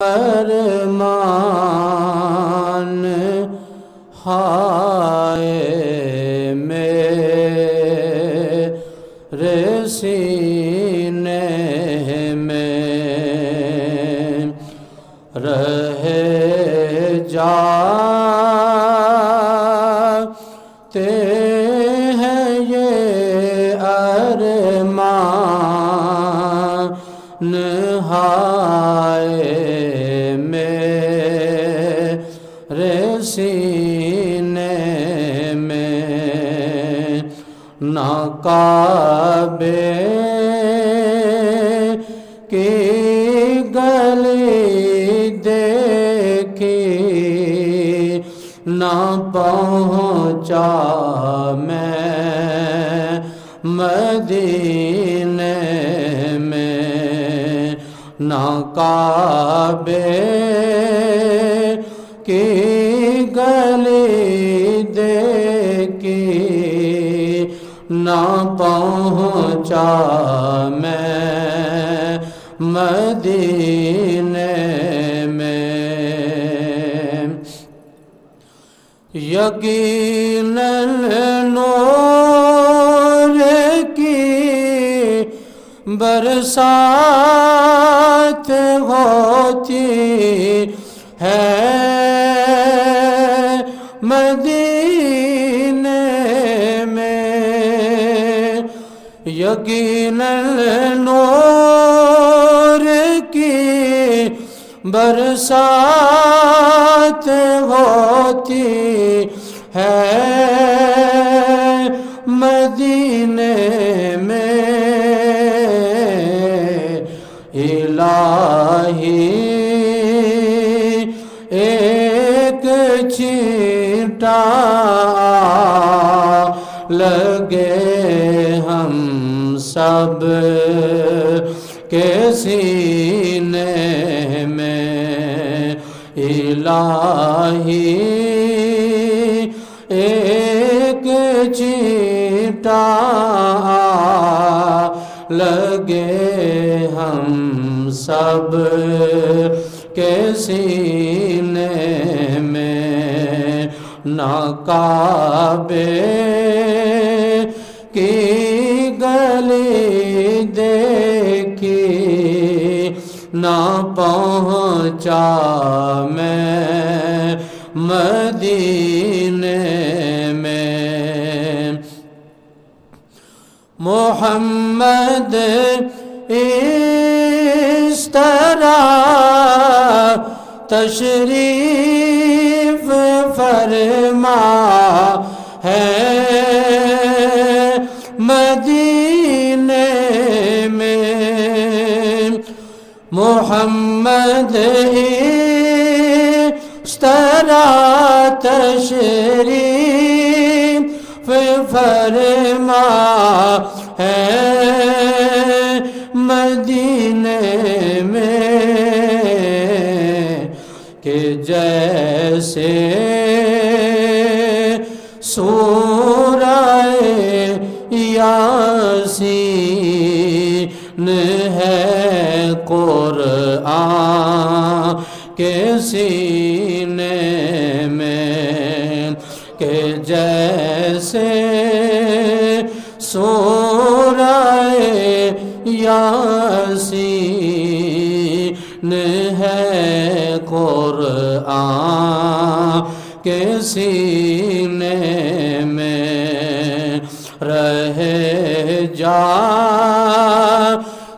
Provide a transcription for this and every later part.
अरमान हाय मेरे सीने नाकाबे की गली देखी ना पहुँचा मैं मदीने में ना काबे की गली ना पहुँचा मैं मदीने में। यकीन नूर की बरसात होती है। यकीन नूर की बरसात होती है मदीने में इलाही एक छीटा लगे सब के सीने में इलाही एक चीटा लगे हम सब के सीने में नाकाबे ना पहुँचा मैं मदीने में। मोहम्मद इस तरह तशरीफ़ फरमा है। इस तरह तशरीफ़ फरमा है मदीने में कि जैसे सूरह के सीने में के जैसे सूरह यासीन है कुरआन। के सीने में रहे जा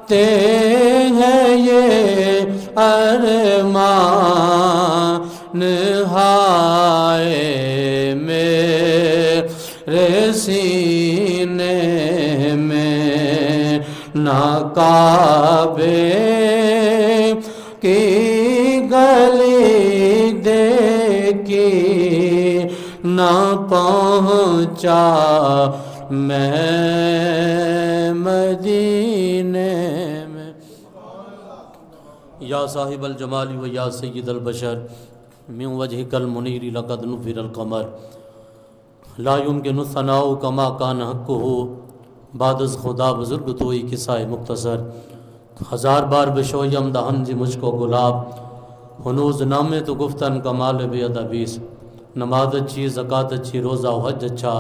ते हैं ये अरमान हाय मेरे सीने में नाकाबे की गली देखी ना पहुँचा मैं मदीने या साहिब अल जमाली व या सैद अल बशर मिन वजह कल मुनीरी लकद नुफिर अल कमर। लायुम के नुसनाओ कमा कान हक हो बादस खुदा बुज़ुर्ग तो किसाए मुख्तसर। हज़ार बार बशोयम दहन जी मुझको गुलाब, हनूज नामे तो गुफ्तन कमाल बेअदबीस नमाज़ अच्छी, ज़क़़त अच्छी, रोज़ा हज अच्छा।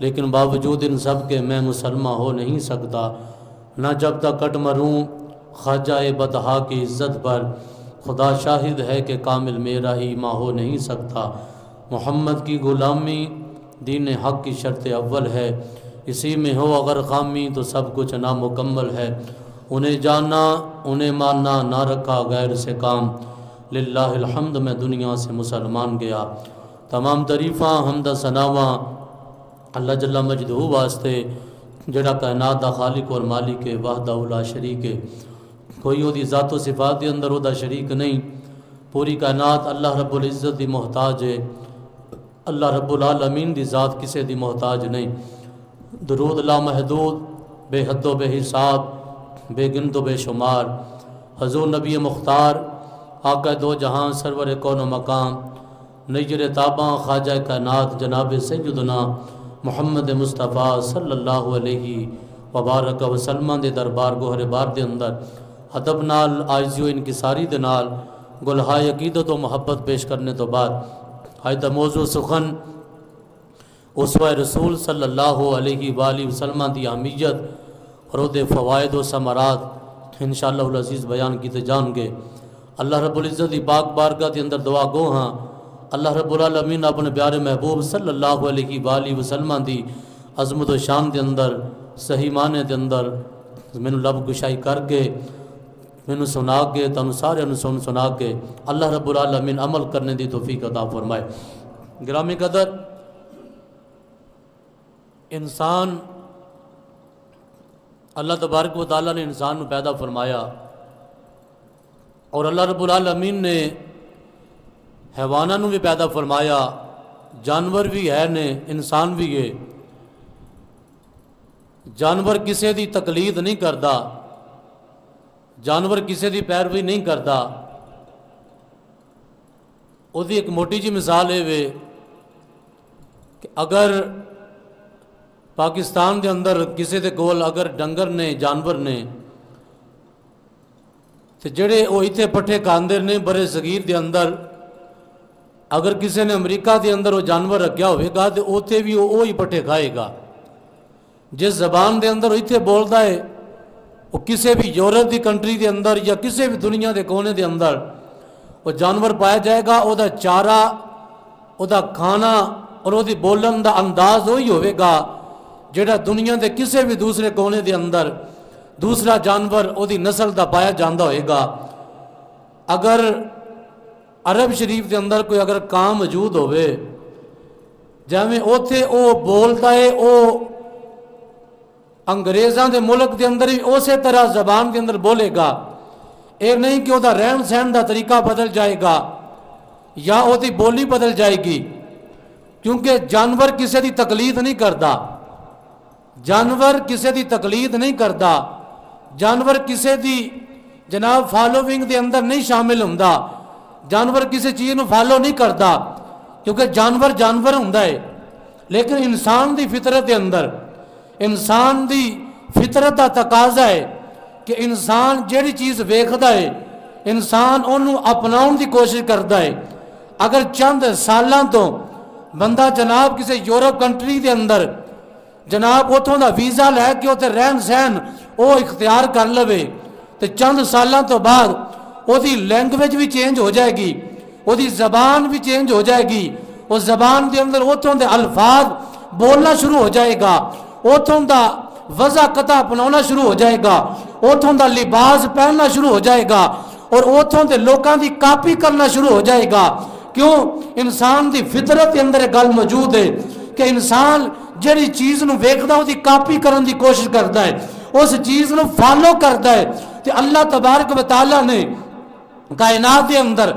लेकिन बावजूद इन सब के मैं मुसलमान हो नहीं सकता। न जब तक कट मरूँ ख्वाजा बदहा की इज़्ज़त पर खुदा शाहिद है कि कामिल मेरा ही माँ हो नहीं सकता। मोहम्मद की ग़ुलामी दीन हक की शर्त अव्वल है। इसी में हो अगर खामी तो सब कुछ नामुकम्मल है। उन्हें जाना उन्हें मानना ना रखा गैर से काम। लाहमद मैं दुनिया से मुसलमान गया। तमाम तरीफ़ा, हमद सनावा, अल्लाह जल्ला मजदू वास्ते, जड़ा कायनात का खालिक और मालिक वाहदा शरीक कोई वो ज़ात सिफात के अंदर वह शरीक नहीं। पूरी कायनात अल्लाह रब्बुल इज़्ज़त की मोहताज है। अल्लाह रब्बुल आलमीन की ज़ात किसी की मोहताज नहीं। दरूद ला महदूद बेहदो बेहिसाब बेगिन तो बेशुमार। हजूर नबी मुख्तार, आका दो जहाँ सरवर कौन मकाम। नज़र ताबा ख्वाजा कायनात जनाब सैदना मुहम्मद मुस्तफ़ा अलैहि वबारक वसलम के दरबार गोहरे बार के अंदर। अदब नाल आजियो इनकी सारी दे नाल गुलहाय अकीदत व मुहब्बत पेश करने तो बाद अज का मौजू सुखन, उस रसूल सल्लल्लाहु अलैहि वसल्लम की अहमियत और वो फ़वाद व समरात इन शजीज़ बयान किए जाएँगे अल्लाह रबुल्ज़त की बाग बारगाह के अंदर दुआ गो हाँ। अल्लाह रबुलमीन अपने प्यारे महबूब सल्लल्लाहु अलैहि वसल्लम की अजमत शान के अंदर, सही माने के अंदर, मैनू लब गुशाई करके मैनू सुना के तुम सारे सुन सुना के। अल्लाह रबुलमीन अमल करने की तोफ़ी अदा फरमाए। ग्रामी कदर, इंसान, अल्लाह तबारक वाली ने इंसान पैदा फरमाया। और अल्लाह रबुलमीन ने हैवाना भी पैदा फरमाया। जानवर भी है ने, इंसान भी है। जानवर किसी की तकलीद नहीं करता जानवर किसी की पैरवी नहीं करता उसकी एक मोटी जी मिसाल है वे कि अगर पाकिस्तान के अंदर किसी के कोल अगर डंगर ने जानवर ने तो जड़े वो इतने पट्ठे खाते ने बड़े सगीर के अंदर अगर किसी ने अमरीका के अंदर वो जानवर रखा होगा तो उत्थे भी वो ही पट्ठे खाएगा जिस जबान के अंदर इतने बोलता वो किसी भी यूरोप की कंट्री के अंदर या किसी भी दुनिया के कोने के अंदर, वो जानवर पाया जाएगा वह चारा वह खाना और वो बोलन का अंदाज उ होगा जोड़ा दुनिया के किसी भी दूसरे कोने के अंदर, दूसरा जानवर वो नस्ल का पाया जाता होगा अगर अरब शरीफ के अंदर कोई अगर कां मौजूद हो जिमें उथे बोलता है वो अंग्रेज़ों के मुल्क के अंदर भी उस तरह जबान के अंदर बोलेगा। ये नहीं कि रहन सहन का तरीका बदल जाएगा या वो बोली बदल जाएगी। क्योंकि जानवर किसी की तकलीद नहीं करता जानवर किसी की तकलीद नहीं करता जानवर किसी की जनाब फॉलोविंग के अंदर नहीं शामिल होंगे जानवर किसी चीज़ को फॉलो नहीं करता क्योंकि जानवर जानवर होंगे लेकिन इंसान की फितरत के अंदर इंसान की फितरत का तकाजा है कि इंसान जी चीज़ वेखता है, इंसान उन्होंने अपनाने की कोशिश करता है। अगर चंद साल तो बंदा जनाब किसी यूरोप कंट्री के अंदर, जनाब उतों का वीज़ा लैके उत्तर रहन सहन वो इख्तियार कर लवे तो चंद साल तो बाद लैंगुएज भी चेंज हो जाएगी वो जबान भी चेंज हो जाएगी, उस जबान के अंदर उतों के अल्फाज बोलना शुरू हो जाएगा। उतों का वजह कता अपना शुरू हो जाएगा। उतों का लिबास पहनना शुरू हो जाएगा और उतों के लोगों की कापी करना शुरू हो जाएगा। क्यों? इंसान की फितरत के अंदर गल मौजूद है कि इंसान जी चीज़ वेखता उसकी कापी करने की कोशिश करता है, उस चीज़ को फॉलो करता है। तो अल्लाह तबारक वाली ने कायनात के अंदर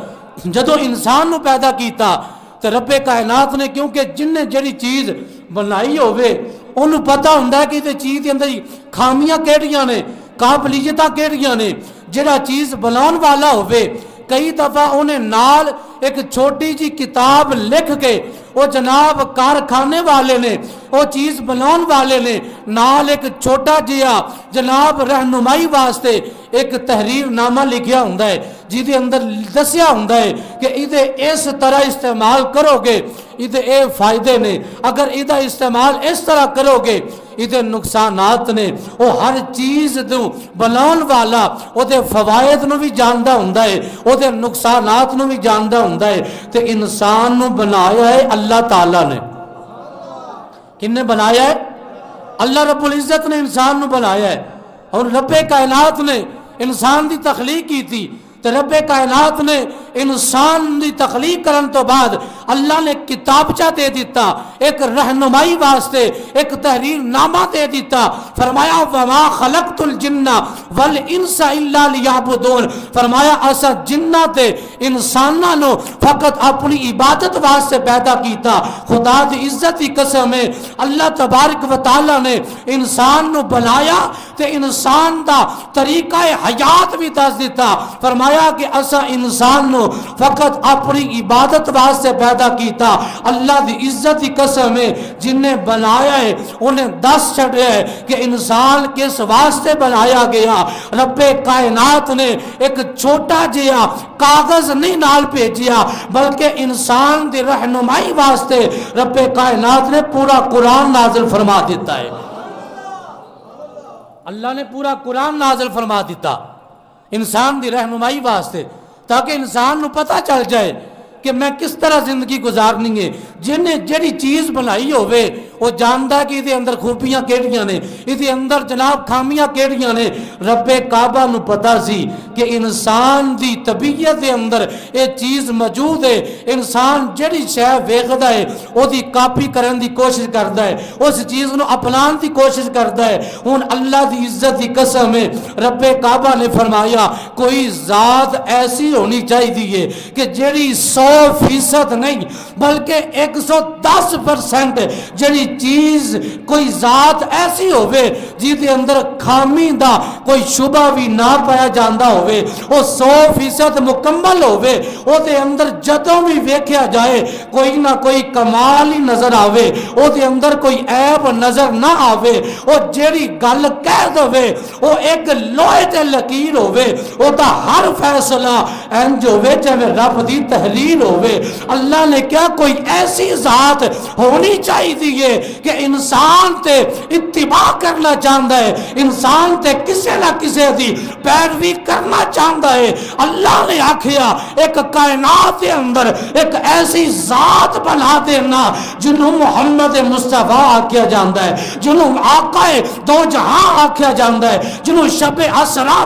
जो इंसान पैदा किया तो रबे कायनात ने क्योंकि जिन्हें जी चीज़ बनाई होवे ਉਹਨੂੰ ਪਤਾ ਹੁੰਦਾ ਕਿ ਇਹ ਚੀਜ਼ ਦੇ ਅੰਦਰ ਖਾਮੀਆਂ ਕਿਹੜੀਆਂ ਨੇ ਕਾਬਲੀਅਤਾਂ ਕਿਹੜੀਆਂ ਨੇ ਜਿਹੜਾ ਚੀਜ਼ ਬਣਾਉਣ ਵਾਲਾ ਹੋਵੇ ਕਈ ਦਫਾ ਉਹਨੇ ਨਾਲ ਇੱਕ ਛੋਟੀ ਜੀ ਕਿਤਾਬ ਲਿਖ ਕੇ ਉਹ ਜਨਾਬ ਕਾਰਖਾਨੇ ਵਾਲੇ ਨੇ ਉਹ ਚੀਜ਼ ਬਣਾਉਣ ਵਾਲੇ ਨੇ ਨਾਲ ਇੱਕ ਛੋਟਾ ਜਿਹਾ ਜਨਾਬ ਰਹਿਨੁਮਾਈ ਵਾਸਤੇ ਇੱਕ ਤਹਿਰੀਰਨਾਮਾ ਲਿਖਿਆ ਹੁੰਦਾ ਹੈ ਜਿਹਦੇ ਅੰਦਰ ਦੱਸਿਆ ਹੁੰਦਾ ਹੈ ਕਿ ਇਹਦੇ ਇਸ ਤਰ੍ਹਾਂ ये फ़ायदे ने। अगर इदा इस्तेमाल इस तरह करोगे ये नुकसानात ने। वो हर चीज़ को बनाने वाला वो फवायद में भी जानता हों वो नुकसानात भी जानता हों। तो इंसान बनाया है अल्लाह तला ने। किन्ने बनाया है? अल्लाह रबुल इज़्ज़त ने इंसान बनाया है। और रबे कायनात ने इंसान की तखलीक की थी। तो रब कायनात ने इंसान की तखलीक करन तो बाद अल्लाह ने किताबचा दे दिता, एक रहनुमाई वास्ते, एक तहरीर नामा दे दिता। फरमाया, वमा खलकतुल जिन्ना वल इंसा इल्ला लियाबुदून। फरमाया, असा जिन्ना ते इंसाना फकत अपनी इबादत वास्ते पैदा किया खुदा की इज़्ज़त की कसम है, अल्लाह तबारक व तआला ने इंसान बनाया ते इंसान का तरीका हयात भी दस दिता। फरमाया कि असा इंसान नु फकत अपनी इबादत वास्ते पैदा किया अल्लाह की इज़्ज़त की कसम है, जिन्हें बनाया है, उन्हें दस छड़िया है कि इंसान किस वास्ते बनाया गया। रब्बे कायनात ने एक छोटा जिहा कागज़ नहीं नाल भेजिया, बल्कि इंसान की रहनुमाई वास्ते रब्बे कायनात ने पूरा कुरान नाजिल फरमा दिता है। अल्लाह ने पूरा कुरान नाजिल फरमा दिता। इंसान की रहनुमाई वास्ते ताकि इंसान को पता चल जाए कि मैं किस तरह ज़िंदगी गुजारनी है? जिन्हें जी चीज़ बनाई हो जानता है कि ये अंदर खूबियाँ केड़िया ने? ये अंदर जनाब खामिया केड़िया ने? रबे काबा न पता सी कि इंसान की तबीयत के अंदर ये चीज़ मौजूद है। इंसान जी शह वेखता है वो कापी करने की कोशिश करता है, उस चीज़ को अपना की कोशिश करता है। हूँ अल्लाह की इज़्ज़त की कसम है रबे काबा ने फरमाया, कोई जात ऐसी होनी चाहिए कि जी सौ फ़ीसद नहीं, बल्कि 110 परसेंट जी चीज़ कोई जात ऐसी हो जिसके अंदर खामी का कोई शुभा भी ना पाया जाता हो सौ फ़ीसद मुकम्मल हो अंदर जदों भी वेख्या जाए, कोई ना कोई कमाल ही नज़र आए वो अंदर कोई ऐप नज़र ना आए और जी गल कह दे एक लोहे से लकीर हो हर फैसला इंज हो जिमें रब की तहरीर नाजिल होवे। अल्लाह ने क्या कोई ऐसी जात होनी चाहिए कि इंसान ते इतबा करना चाहता है? इंसान ते किसी ना किसी की पैरवी करना चाहता है? अल्लाह ने आखिया, एक कायनात के अंदर एक ऐसी जात बना देना जिन्हों मुहम्मद मुस्तफ़ा आख्या जाता है, जिन्हों आकाए दो जहाँ आख्या जाता है, जिन्हों शबे असरा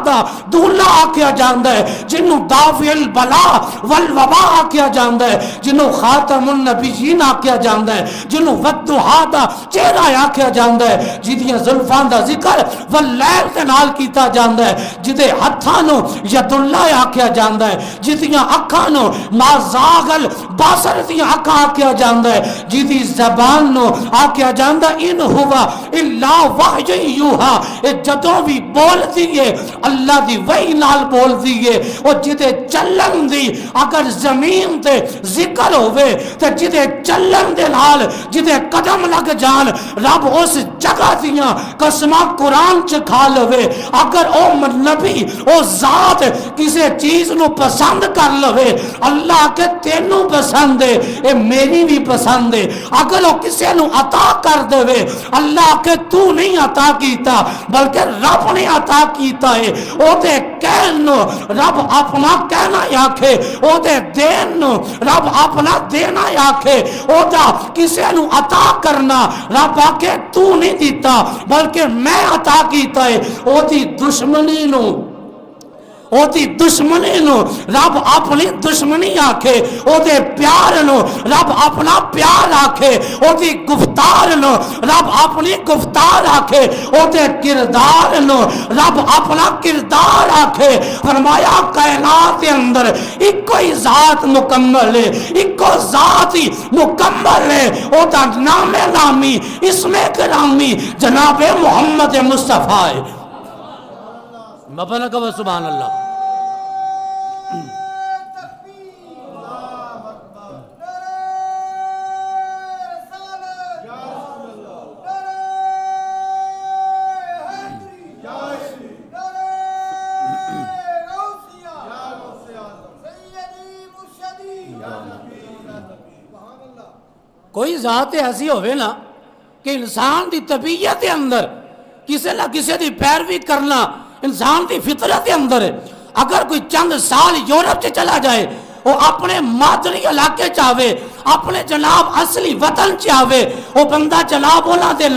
दूल्हा आख्या जाता है, जिन्हों दाफिल बला वल वबा आख्या ਆਖਿਆ ਜਾਂਦਾ ਹੈ ਜਿਹਨੂੰ ਖਾਤਮੁਨ ਨਬੀyin ਆਖਿਆ ਜਾਂਦਾ ਹੈ ਜਿਹਨੂੰ ਵਦੁਹਾ ਦਾ ਚਿਹਰਾ ਆਖਿਆ ਜਾਂਦਾ ਹੈ ਜਿਹਦੀਆਂ ਜ਼ੁਲਫਾਂ ਦਾ ਜ਼ਿਕਰ ਵਲੈਲ ਦੇ ਨਾਲ ਕੀਤਾ ਜਾਂਦਾ ਹੈ ਜਿਹਦੇ ਹੱਥਾਂ ਨੂੰ ਯਦੁੱਲਾ ਆਖਿਆ ਜਾਂਦਾ ਹੈ ਜਿਹਦੀਆਂ ਅੱਖਾਂ ਨੂੰ ਮਾਜ਼ਾਗਲ ਬਾਸਰ ਦੀਆਂ ਅੱਖਾਂ ਆਖਿਆ ਜਾਂਦਾ ਹੈ ਜਿਹਦੀ ਜ਼ਬਾਨ ਨੂੰ ਆਖਿਆ ਜਾਂਦਾ ਇਨ ਹੁਵਾ ਇਲਾ ਵਾਹਯ ਯੂਹਾ ਇਹ ਜਦੋਂ ਵੀ ਬੋਲਦੀ ਏ ਅੱਲਾ ਦੀ ਵਹੀ ਨਾਲ ਬੋਲਦੀ ਏ ਉਹ ਜਿਹਦੇ ਚੱਲਣ ਦੀ ਅਗਰ ਜ਼ਮੀਨ ਤੇ ਜ਼ਿਕਰ ਹੋਵੇ ਤੇ ਜਿਹਦੇ ਚੱਲਣ ਦੇ ਨਾਲ ਜਿਹਦੇ ਕਦਮ ਲੱਗ ਜਾਣ ਰੱਬ ਉਸ ਜਗ੍ਹਾ ਦੀਆਂ ਕਸਮਾਂ ਕੁਰਾਨ ਚ ਖਾ ਲਵੇ ਅਗਰ ਉਹ ਨਬੀ ਉਹ ਜ਼ਾਤ ਕਿਸੇ ਚੀਜ਼ ਨੂੰ ਪਸੰਦ ਕਰ ਲਵੇ ਅੱਲਾ ਕੇ ਤੈਨੂੰ ਪਸੰਦ ਹੈ ਇਹ ਮੇਰੀ ਵੀ ਪਸੰਦ ਹੈ ਅਗਰ ਉਹ ਕਿਸੇ ਨੂੰ ਅਤਾ ਕਰ ਦੇਵੇ ਅੱਲਾ ਕੇ ਤੂੰ ਨਹੀਂ ਅਤਾ ਕੀਤਾ ਬਲਕਿ ਰੱਬ ਨੇ ਅਤਾ ਕੀਤਾ ਹੈ ਉਹਦੇ ਕਹਿਣ ਨੂੰ ਰੱਬ ਆਪਣਾ ਕਹਿਣਾ ਆਖੇ ਉਹਦੇ ਦੇਣ ਨੂੰ ਰੱਬ ਆਪਣਾ ਦੇਣਾ ਆਖੇ ਉਹਦਾ ਕਿਸੇ ਨੂੰ ਅਤਾ ਕਰਨਾ ਰੱਬ ਆਖੇ ਤੂੰ ਨਹੀਂ ਦਿੱਤਾ ਬਲਕਿ ਮੈਂ ਅਤਾ ਕੀਤਾ ਹੈ ਉਹਦੀ ਦੁਸ਼ਮਣੀ ਨੂੰ ओदी दुश्मनी नु, रब अपनी दुश्मनी आखे, ओदे प्यार नु, रब अपना प्यार आखे, ओदी गुफ्तार नु, रब अपनी गुफ्तार आखे, ओदे किरदार नु, रब अपना किरदार आखे। फरमाया, कायनात के अंदर इको ही जात मुकम्मल है इको जात ही मुकम्मल है। ओदा नामे नामी, इसमें करामी, जनाब मुहम्मद मुस्तफ़ा है। मबन कब सुबह अल्लाह। कोई जात ऐसी ना कि इंसान की तबीयत के अंदर किसी ना किसी की पैरवी करना इंसान की फितरत के अंदर है अगर कोई चंद साल यूरोप से चला जाए, वो अपने मादरी इलाके च अपने जनाब असली वतन च आवे वह बंदा जनाब उन्होंने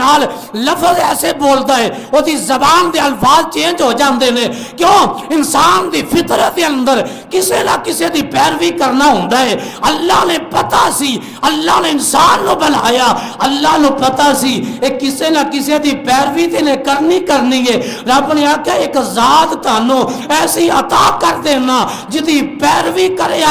लफज ऐसे बोलता है वो जबान के अल्फाज चेंज हो जाते हैं क्यों? इंसान की फितरत अंदर किसी ना किसी की पैरवी करना होंगे अल्लाह ने पता सी, अल्लाह ने इंसान को बुलाया अल्लाह को पता सी ये किसी ना किसी की पैरवी तो इन्हें करनी करनी है। रब ने आख्या एक जात तहनों ऐसी अता कर देना जिंद पैरवी करे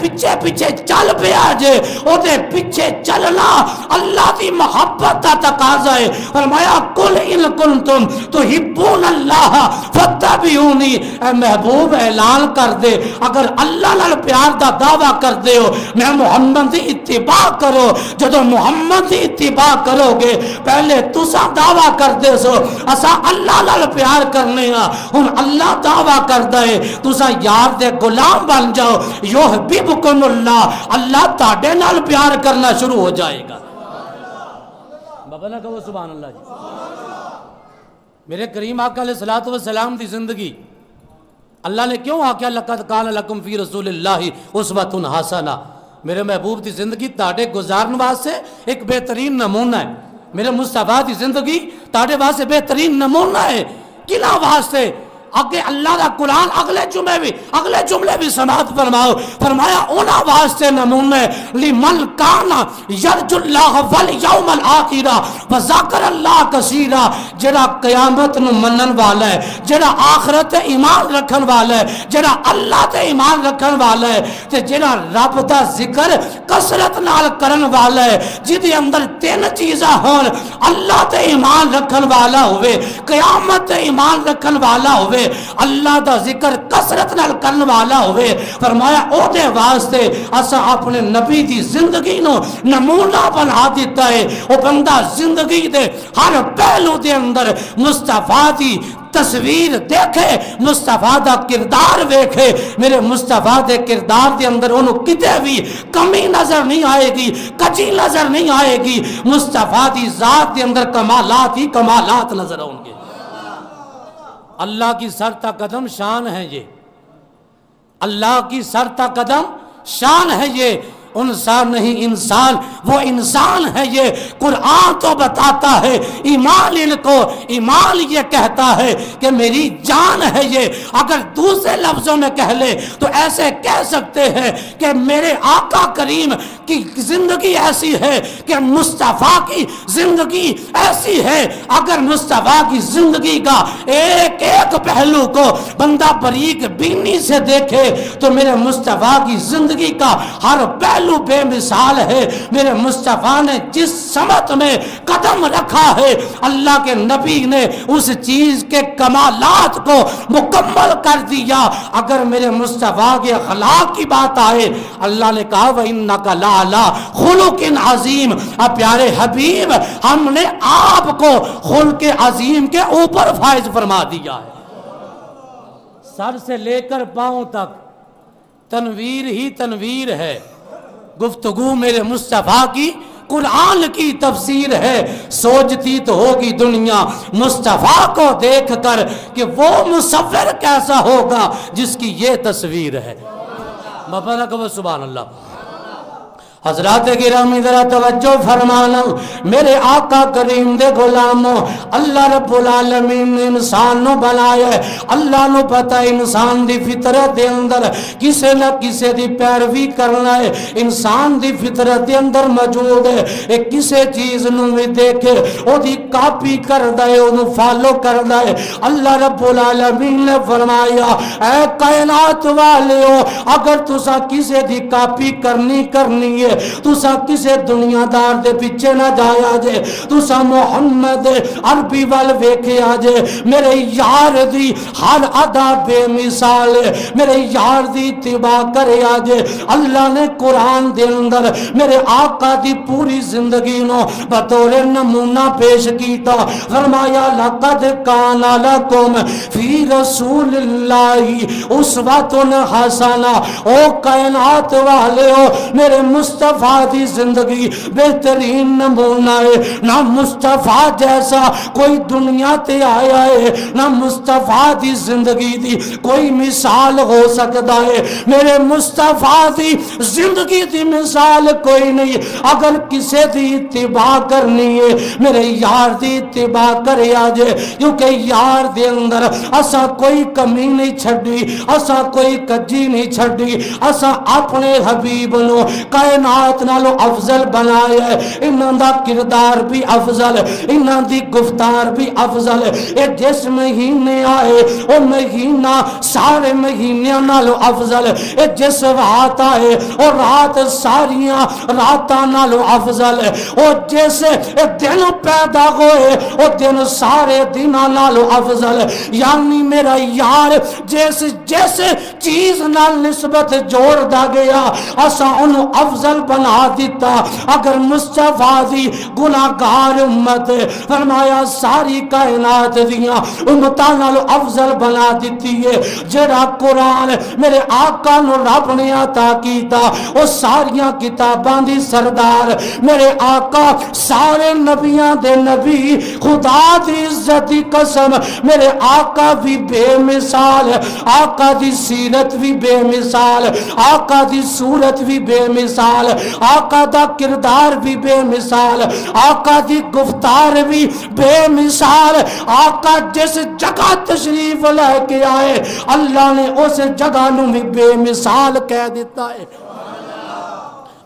पिछे पिछे चल पे मोहताज है ओदे पीछे चलना अल्लाह की मोहब्बत का तकाजा है। फरमाया, कुल इन कुल तुम तो हिब्बून अल्लाह फत्ता भी ऊनी महबूब, ऐलान कर दे। अगर अल्लाह नाल प्यार का दावा कर दे हो, मैं मुहम्मद की इतिबा करो। जो मुहम्मद की इतिबा करोगे, पहले तुसा दावा कर दे सो। असा अल्लाह नाल प्यार करने हूँ अल्लाह दावा कर दे तुसा यार दे गुलाम बन जाओ। यो हबीबकुमुल्लाह अल्लाह ताडे नाल प्यार करना शुरू हो जाएगा बाबा ना कहो सुबह अल्लाह जी मेरे करीम आका सलात व सलाम की ज़िंदगी अल्लाह ने क्यों आख्या लकत कान लकम फ़ी रसूल उस वक्त उन हासाना मेरे महबूब की ज़िंदगी ताडे गुजारन वास्ते एक बेहतरीन नमूना है मेरे मुस्तफ़ा की ज़िंदगी ताडे वास्ते बेहतरीन नमूना है किला वास्ते अगे अल्लाह का कुरान अगले जुमे भी, अगले जुमले भी समाप्त फरमाओ। फरमाया, उन्हें वास्ते नमूने, लिमन काना यरजुल्लाह वल यौमल आखिरा, व अल्लाह कसीरा, जेड़ा कयामत नु मनन वाला है, जेड़ा आखिरत ते ईमान रखन वाला है, जेड़ा अल्लाह ते ईमान रखन वाला है, ते जेड़ा रब दा ज़िक्र कसरत नाल करन वाला है, जिदे अंदर तीन चीज़ा होन, अल्लाह ते ईमान रखन वाला होवे, कयामत ते ईमान रखन वाला होवे अल्लाह का ज़िक्र कसरत नाल करने वाला वास्ते असा अपने नबी की ज़िंदगी नो नमूना बना दिता है। वो बंदा ज़िंदगी दे हर पहलू दे अंदर मुस्तफ़ा की तस्वीर देखे, मुस्तफ़ा का किरदार वेखे। मेरे मुस्तफ़ा के किरदार के अंदर उन्होंने किते भी कमी नज़र नहीं आएगी कची नज़र नहीं आएगी। मुस्तफ़ा की जात के अंदर कमालात ही कमालात नज़र आएँगे अल्लाह की सरता कदम शान है ये। अल्लाह की सरता कदम शान है ये। इंसान नहीं इंसान, वो इंसान है ये। कुरान तो बताता है, ईमान इनको, ईमान ये कहता है कि मेरी जान है ये। अगर दूसरे लफ्जों में कह ले तो ऐसे कह सकते हैं कि मेरे आका करीम की ज़िंदगी ऐसी है कि मुस्तफ़ा की ज़िंदगी ऐसी है। अगर मुस्तफ़ा की ज़िंदगी का एक एक पहलू को बंदा बरीक बीनी से देखे तो मेरे मुस्तफ़ा की ज़िंदगी का हर पहलू पहलू बेमिसाल है। मेरे मुस्तफ़ा ने जिस समत में कदम रखा है, अल्लाह के नबी ने उस चीज़ के कमालात को मुकम्मल कर दिया। अगर मेरे मुस्तफ़ा के अखलाक की बात आए, अल्लाह ने कहा, वह इन नकला खुलुकिन अजीम। अब प्यारे हबीब, हमने आपको खुल के अजीम के ऊपर फायज फरमा दिया है। सर से लेकर पाँव तक, तनवीर ही तनवीर है। गुफ्तगु मेरे मुस्तफ़ा की, कुरान की तफसीर है। सोचती तो होगी दुनिया, मुस्तफ़ा को देख कर कि वो मुसवर कैसा होगा, जिसकी ये तस्वीर है। सुबह अल्लाह हज़रत गिरामी जरा तवज्जो फरमाना, मेरे आका करीम दे गुलामो, अल्लाह रब्बुल आलमीन ने इंसान नु बनाया अल्लाह नु पता इंसान दी फितरत दे अंदर किसे न किसे दी पैरवी करना है। इंसान दी फितरत दे अंदर मौजूद है। एक किसे चीज़ नु भी देखे, ओदी कॉपी करदा है, ओनु फॉलो करदा है। अल्लाह रब्बुल आलमीन ने फरमाया, ऐ कायनात वाले हो, अगर तुसा किसे दी कॉपी करनी करनी है जे तुसा किसे दुनियादार दे पीछे ना जाया जे? तुसा मोहम्मद अरबी वाल वेख्या जे? मेरे यार दी हर अदा बेमिसाल, मेरे यार दी इत्तिबा करे जे। अल्लाह ने कुरान दे अंदर मेरे आका दी पूरी ज़िंदगी नो बतौर नमूना पेश कीता। फरमाया, लकद काना लकुम फ़ी रसूलिल्लाही उसवतुन हसना, ओ कायनात वाले हो, मेरे मुस्तफ़ा दी ज़िंदगी बेहतरीन नमूना है। ना मुस्तफ़ा जैसा कोई दुनिया ते आया है, ना मुस्तफ़ा दी ज़िंदगी दी कोई मिसाल हो सकता है। मेरे मुस्तफ़ा दी ज़िंदगी दी मिसाल कोई नहीं। अगर किसी दी इत्तिबा करनी है, मेरे यार दी इत्तिबा करे आजे। क्योंकि यार दे अंदर असा कोई कमी नहीं छड़ी असा कोई कज्जी नहीं छड़ी असा अपने हबीब नो कायनात नालो अफजल बनाया इन्हां दा किरदार भी अफजल, इन्हां दी गुफ्तार भी अफजल। ये जिस महीने आए वो महीना सारे महीनों नालो अफजल। ये जिस रात आए वो रात सारिया रातां नालो अफजल। वो जिस दिन पैदा होए वो दिन सारे दिन नालो अफजल। यानी मेरा यार, जिस जिस चीज़ नाल निस्बत जोड़दा गया, असा उन्होंने अफजल बना दिता। अगर मुस्तफ़ा दी गुनाहगार उम्मत, फरमाया, सारी कायनात दियाँ उम्मतां नाल अफजल बना दिती है। जेड़ा कुरान मेरे आका नु रब ने अता वो सारियाँ किताबां दी सरदार मेरे आका, सारे नबिया दे नबी, खुदा दी इज़्ज़त दी कसम, मेरे आका भी बेमिसाल, आका दी सीरत भी बेमिसाल, आका दी सूरत भी बेमिसाल आका का किरदार भी बेमिसाल, आका की गुफ्तार भी बेमिसाल। आका जिस जगह तशरीफ़ लेके आए, अल्लाह ने उस जगह भी बेमिसाल कह दिता है।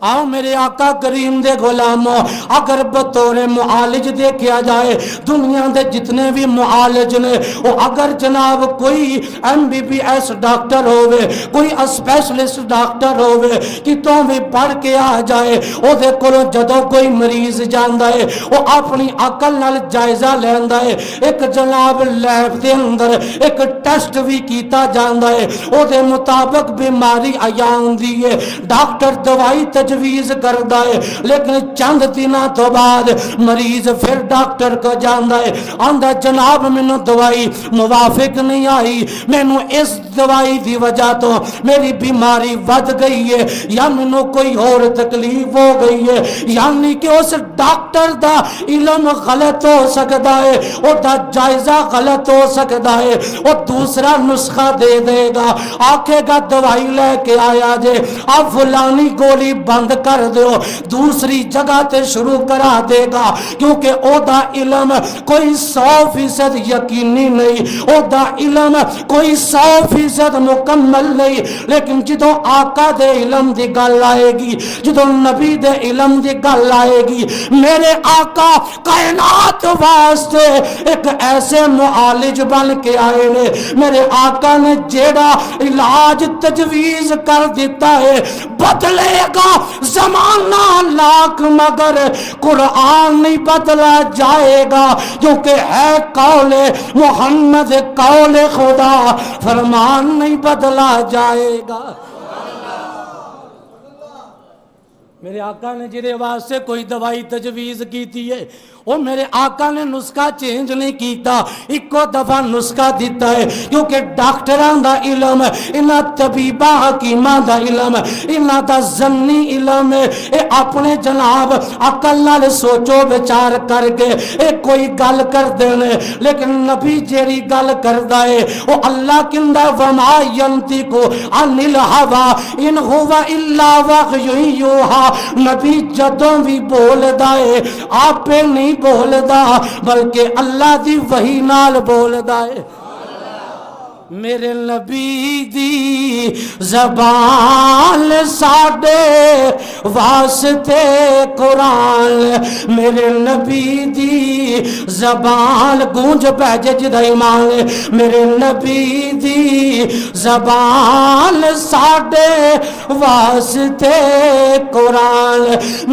आओ मेरे आका करीम दे गुलामो, अगर बतौर मुआलिज देखा जाए, दुनिया के जितने भी मुआलिज ने वो अगर जनाब कोई M B B S doctor होवे, कोई स्पैशलिस्ट डॉक्टर होवे कितों भी पढ़ के आ जाए वो को जो कोई मरीज़ जाता है वो अपनी अकल न जायजा लेंदा है, एक जनाब लैब के अंदर एक टेस्ट भी किया जाता है वो मुताबिक बीमारी आया आती है, डॉक्टर दवाई तज तजवीज करता है लेकिन चंद दिन तो बाद मरीज़ फिर डॉक्टर को जाता है। आंदा, जनाब, मैनू दवाई मुवाफिक नहीं आई। मैनू इस दवाई की वजह तो मेरी बीमारी वध गई है, या मैनू कोई और तकलीफ़ हो गई है। यानी कि उस डॉक्टर का इलम गलत हो सकता है उसका जायजा गलत हो सकता है वो दूसरा नुस्खा दे देगा। आखेगा, दवाई लेके आया जे अब फुलानी गोली बंद कर दो। दूसरी जगह ते शुरू करा देगा, क्योंकि ओदा इलम कोई सौ फ़ीसद यकीनी नहीं। ओदा इलम कोई सौ फ़ीसद मुकम्मल नहीं। लेकिन जो आका दे इलम की गल आएगी जो नबी दे इलम की गल आएगी, मेरे आका कायनात वास्ते एक ऐसे मुआलिज बन के आए ने। मेरे आका ने जेड़ा इलाज तजवीज कर दिता है, बदलेगा जमाना लाख मगर कुरान नहीं बदला जाएगा, क्योंकि है कौले मोहम्मद, कौले खुदा, फरमान नहीं बदला जाएगा। मेरे आका ने जिरे वास्ते कोई दवाई तजवीज की थी है वो मेरे आका ने नुस्खा चेंज नहीं किया इको दफ़ा नुस्खा दिता है, क्योंकि डॉक्टर का इलम, इन्हों तबीबा, हकीमा का इलम, इन्हों का जन्नी इलम है ये अपने जनाब अकल नाल सोचो विचार करके ये कोई गल करते हैं लेकिन नबी जेरी गल करता है वो अल्लाह कहता वमा यंती को अनिल हवा, इन हुआ इल्ला वह नबी जदों भी बोलता है, आपे नहीं बोलता बल्कि अल्लाह की वही नाल बोलता है। मेरे नबी दी जबान साडे वास्ते कुरान। मेरे नबी दी जबान गूंज पैजे जिदा ईमान। मेरे नबी दी जबान साडे वास्ते कुरान।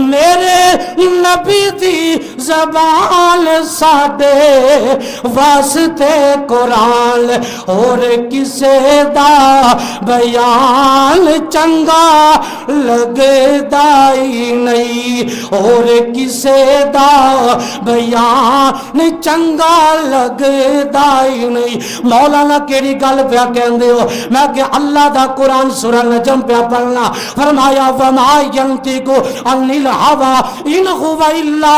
मेरे नबी दी जबान साडे वास्ते कुरान। और किसे दा? बयान चंगा लगदा ही नहीं। और किसे दा? बयान चंगा लगदा ही नहीं। मौलाना केड़ी गल पिया कहंदे हो? मैं कि अल्लाह दा कुरान सूरह नजम पिया पढ़ना। फरमाया, वमा यंतिकु अनिल हवा, इन हुवा इल्ला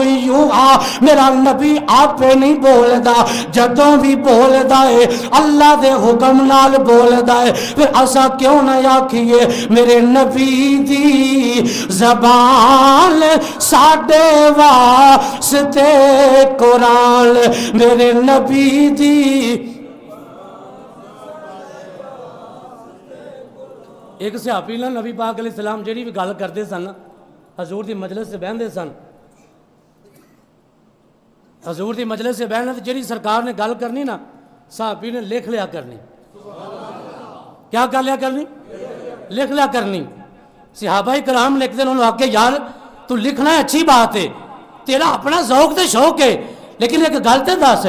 यूहा। मेरा नबी आपे नहीं बोलदा, जदों भी बोलदा है, अल्लाह अल्लाह के हुक्म नाल बोलदा है फिर असा क्यों ना आखिए, मेरे नबी दी जबान साडे वास्ते कुरान, मेरे नबी दी एक सहाबी ना नबी पाक सलाम जी भी गल करते सन, हजूर की मजलिस से बहते सन। हजूर की मजलिस से बहना जी सरकार ने गल करनी ना साहबी ने लिख लिया करनी। क्या कर लिया करनी? लिख लिया करनी। सिहाबा कलाम लिखते उन्होंने आके यार, तू लिखना अच्छी बात है। तेरा अपना शौक तो शौक है, लेकिन एक गल तो दस,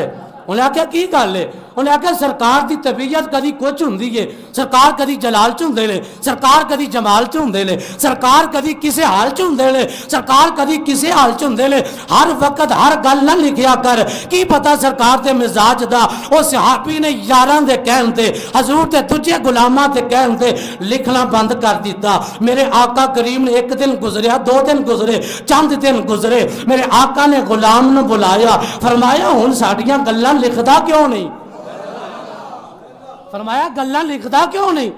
उन्हें आख्या की गल है? उन्हें आख्या सरकार की तबीयत कभी कुछ होंगी है? सरकार कभी जलाल च होंगे ने? सरकार कभी जमाल च होंगे ने? सरकार कभी किसी हाल च होंगे ने? सरकार कभी किसी हाल च होंगे ने? हर वक्त हर गल ना लिखिया कर। की पता सरकार के मिजाज का वो सिहाबी ने यार के कहन से हजूर के दूजे गुलामा के कहन से लिखना बंद कर दिता मेरे आका करीम ने एक दिन गुजरिया दो दिन गुजरे, चंद दिन गुजरे। मेरे आका ने गुलाम बुलाया। फरमाया हूँ साड़ियाँ गल्लां लिखता क्यों नहीं? फरमाया गल्ला लिखता क्यों नहीं?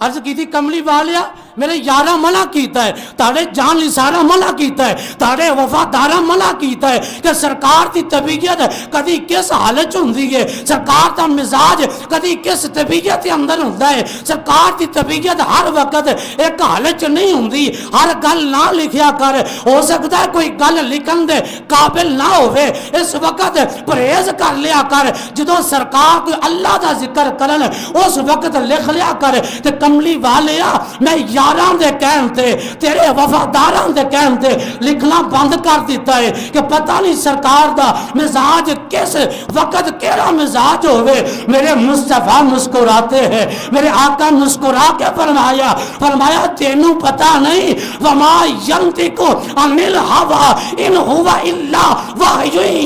अर्ज़ की थी कमली वालिया मेरे यारा मना किया है ताड़े जान लिसारा मना किया है ताड़े वफादारा मना किया है कि सरकार की तबीयत कभी किस हालत होंगी है? सरकार का मिजाज कभी किस तबीयत के अंदर होता है? सरकार की तबीयत हर वक्त एक हालत नहीं होंगी हर गल ना लिखिया कर। हो सकता है कोई गल लिखन दे काबिल ना होवे। इस वक्त परहेज कर लिया कर। जो सरकार कोई अल्लाह का ज़िक्र कर उस वक्त लिख लिया कर कमली वालिया, मैं यारां दे कहन ते, तेरे वफादारां दे कहन ते लिखना बंद कर दिता है कि पता नहीं सरकार दा मिजाज किस वक्त केड़ा मिजाज होवे। मेरे मुस्तफ़ा मुस्कुराते हैं, मेरे आका मुस्कुरा के फरमाया फरमाया, तेनू पता नहीं, वमा यंतिकु अनिल हवा इन हुवा इल्ला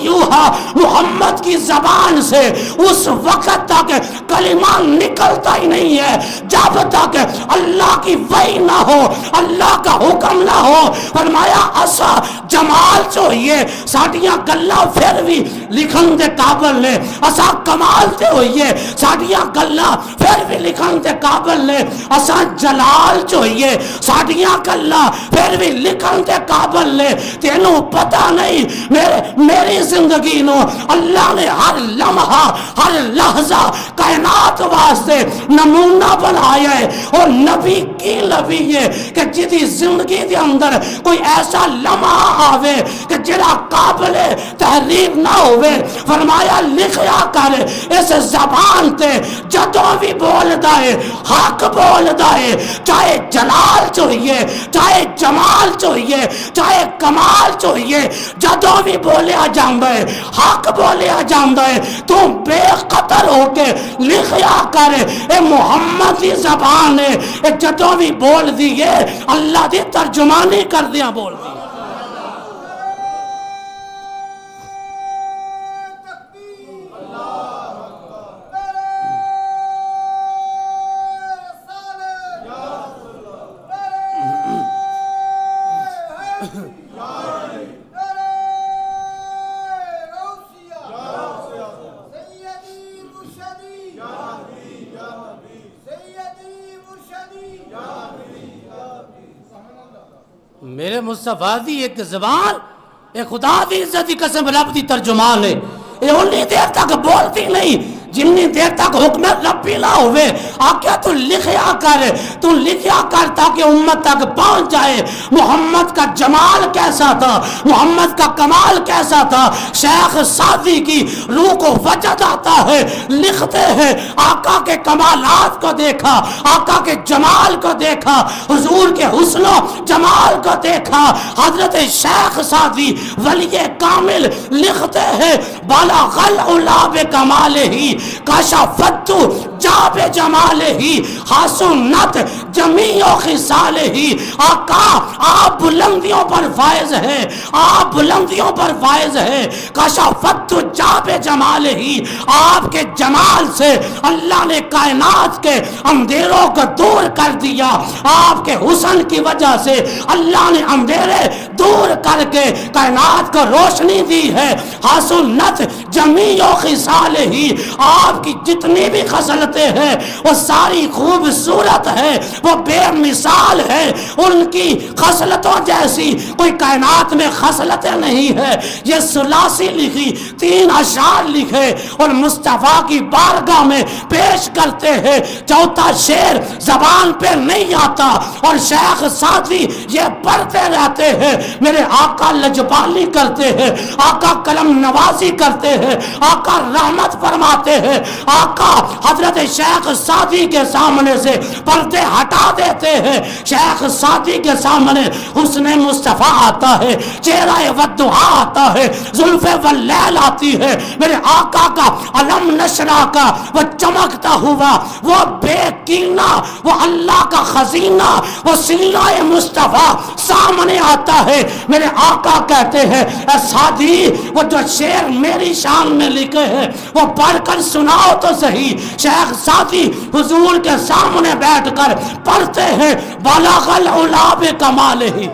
यूहा। मोहम्मद की जबान से उस वक्त तक कलिमा निकलता ही नहीं है, जब तक अल्लाह की वही ना हो, अल्लाह का हुक्म ना हो। फरमाया, असा, जमाल चाहिए साडियाँ गल्ला फिर भी लिखन दे काबिल ने। असा कमाल ते होइए साडियाँ गल्ला फिर भी लिखन दे काबिल ने। असा जलाल चाहिए साडियाँ गल्ला फिर भी लिखन दे काबिल ने। तेनू पता नहीं, मेरे, मेरी ज़िंदगी नो अल्लाह ने हर लम्हा, हर लहजा कायनात वास्ते नमूना बनाया है। और नबी की नबी है कि जिदी ज़िंदगी के अंदर कोई ऐसा लम्हा आवे कि जेड़ा काबिल तहरीर ना होवे। फरमाया, लिखया कर, इस जबान ते जदों भी बोलदा है, हक बोलदा है, चाहे जलाल चाहिए चाहे जमाल चाहिए चाहे कमाल चाहिए जदों भी बोलिया जाता है, हक बोलिया जाता है, तू बेखतर होके लिखया कर, ए मुहम्मद की जबान है जदों भी बोल दी है। अल्लाह की तर्जुमानी कर दिया बोल दी। एक जबान खुदा की इज़्ज़त की कसम, रब की तर्जुमान है। ये उन्नी देर तक बोलती नहीं। जितनी देर तक हुक्म ना हुए आके तू लिखया कर, तू लिखया कर ताकि उम्मत तक पहुँच जाए। मोहम्मद का जमाल कैसा था? मोहम्मद का कमाल कैसा था? शेख सादी की रूह को वजद आता है, लिखते हैं, आका के कमालात को देखा, आका के जमाल को देखा, हुजूर के हुस्नो जमाल को देखा। हज़रत शेख सादी, वली कामिल, लिखते हैं, बाला गल उलाब कमाल ही। kashafattu जाबे जमाल ही हासुनत जमीओ खिसाल ही। आका, आप बुलंदियों पर फायज है, आप बुलंदियों पर फायज है। काशा फतु जाबे जमाल ही, आपके जमाल से अल्लाह ने कायनात के अंधेरों को दूर कर दिया। आपके हुसन की वजह से अल्लाह ने अंधेरे दूर करके कायनात को रोशनी दी है। हासुनत जमीओ खिसाल ही, आपकी जितनी भी खसलतें हैं वो सारी खूबसूरत है, वो बेमिसाल है, उनकी खसलतों जैसी कोई कायनात में खसलतें नहीं है। ये सुलासी लिखी, तीन अशार लिखे, और मुस्तफ़ा की बारगाह में पेश करते हैं। चौथा शेर जबान पे नहीं आता, और शेख साथी ये पढ़ते रहते हैं। मेरे आका लजपाली करते हैं, आका कलम नवाजी करते हैं, आका रहमत फरमाते हैं, आका हज़रत शेख सादी के सामने से पर्दे हटा देते हैं। शेख सादी के सामने उसने मुस्तफ़ा आता है, चेहरा वदुहा आता है, जुल्फे वल्लैल आती है। मेरे आका का अलम नशरा का वो चमकता हुआ, वो बेकीना, वो अल्लाह का खजीना, वो सीना मुस्तफ़ा सामने आता है। मेरे आका कहते हैं, "ए सादी वो जो शेर मेरी शान में लिखे हैं, वो पढ़कर सुनाओ तो सही। शेख सादी हुजूर के सामने बैठकर पढ़ते हैं बालागल उलाब कमाल ही।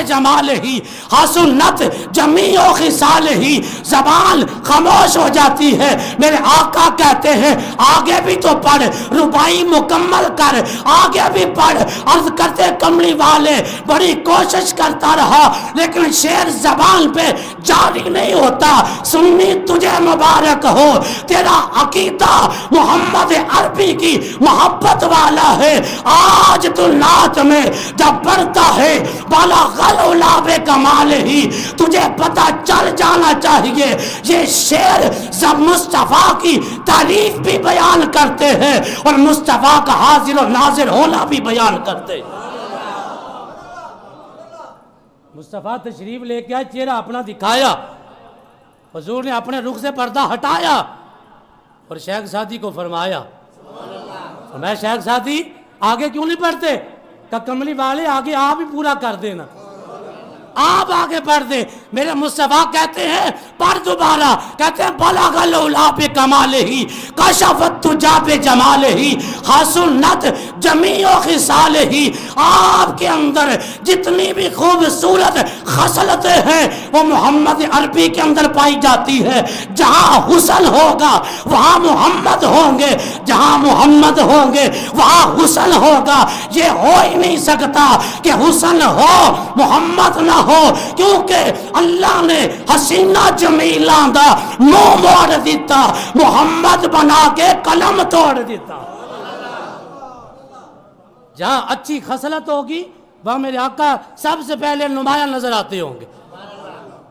जमाल ही हासुनत जमीओ खिसाल ही। जबान खामोश हो जाती है, मेरे आका कहते हैं, आगे भी तो पढ़, रुबाई मुकम्मल कर, आगे भी पढ़। अर्ज़ करते कमली वाले, बड़ी कोशिश करता रहा, लेकिन शेर जबान पे जारी नहीं होता। सुन्नी तुझे मुबारक हो, तेरा अकीदा मोहम्मद अरबी की मोहब्बत वाला है। आज तू नात में जब पढ़ता है। बाला गलौलाबे कमाल ही। तुझे पता चल जाना चाहिए। ये शेर जब मुस्तफ़ा की तारीफ़ भी बयान करते हैं और मुस्तफ़ा का हाजिर और नाजिर होना भी बयान करते हैं। मुस्तफ़ा तशरीफ़ लेके आए, चेहरा अपना दिखाया। हजूर ने अपने रुख से पर्दा हटाया और शेख सादी को फरमाया, मैं शेख सादी आगे क्यों नहीं पढ़ते का कमली वाले आगे आप ही पूरा कर देना आप आगे पढ़ दे। मेरे मुस्तफ़ा कहते हैं, पढ़ दोबारा। कहते हैं, बला गलौला पे कमाल ही, कशफत जाबे जमाल ही हासुनत जमीओ खिसाल ही। आपके अंदर जितनी भी खूबसूरत खसलतें हैं, वो मोहम्मद अरबी के अंदर पाई जाती है। जहाँ हुसन होगा, वहाँ मोहम्मद होंगे। जहाँ मोहम्मद होंगे, वहाँ हुसन होगा। ये हो ही नहीं सकता कि हुसन हो, मोहम्मद ना हो, क्योंकि अल्लाह ने हसीना जमीला का मुँह मोड़ दिता, मुहम्मद बना के कलम तोड़ दिता। जहाँ अच्छी खसलत होगी, वहाँ मेरे आका सबसे पहले नुमाया नज़र आते होंगे।